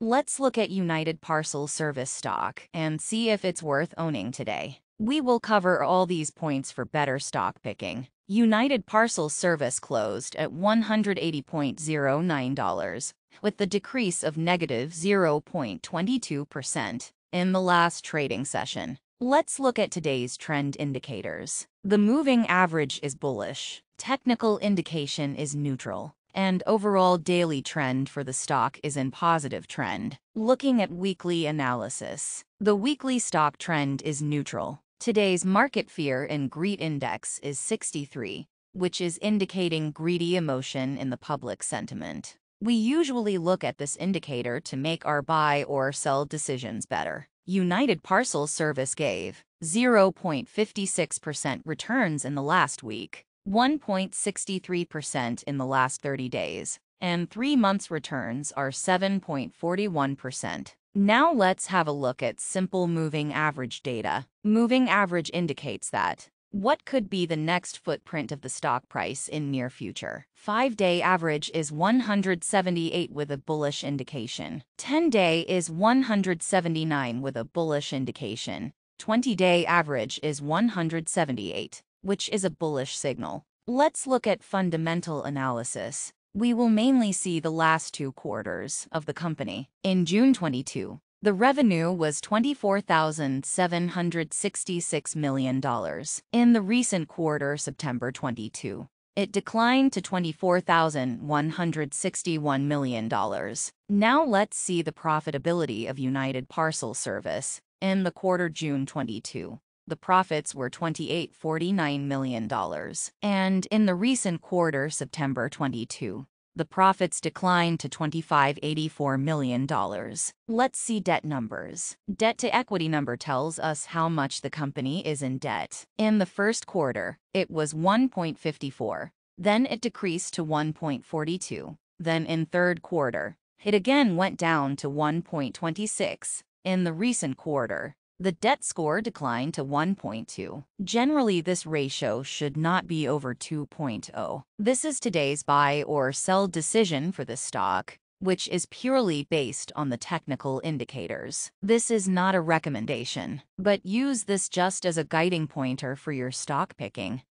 Let's look at United Parcel Service stock and see if it's worth owning today. We will cover all these points for better stock picking. United Parcel Service closed at $180.09, with the decrease of negative 0.22% in the last trading session. Let's look at today's trend indicators. The moving average is bullish, technical indication is neutral, and overall daily trend for the stock is in positive trend. Looking at weekly analysis, the weekly stock trend is neutral. Today's market fear and greed index is 63, which is indicating greedy emotion in the public sentiment. We usually look at this indicator to make our buy or sell decisions better. United Parcel Service gave 0.56% returns in the last week, 1.63% in the last 30 days, and three months returns are 7.41%. Now let's have a look at simple moving average data. Moving average indicates that what could be the next footprint of the stock price in near future? 5-day average is 178 with a bullish indication. 10-day is 179 with a bullish indication. 20-day average is 178, which is a bullish signal. Let's look at fundamental analysis. We will mainly see the last two quarters of the company. In June 22, the revenue was $24,766 million. In the recent quarter, September 22, it declined to $24,161 million. Now let's see the profitability of United Parcel Service. In the quarter June 22, the profits were $28.49 million. And in the recent quarter, September 22, the profits declined to $25.84 million. Let's see debt numbers. Debt to equity number tells us how much the company is in debt. In the first quarter, it was 1.54. Then it decreased to 1.42. Then in third quarter, it again went down to 1.26. In the recent quarter, the debt score declined to 1.2. Generally, this ratio should not be over 2.0. This is today's buy or sell decision for the stock, which is purely based on the technical indicators. This is not a recommendation, but use this just as a guiding pointer for your stock picking.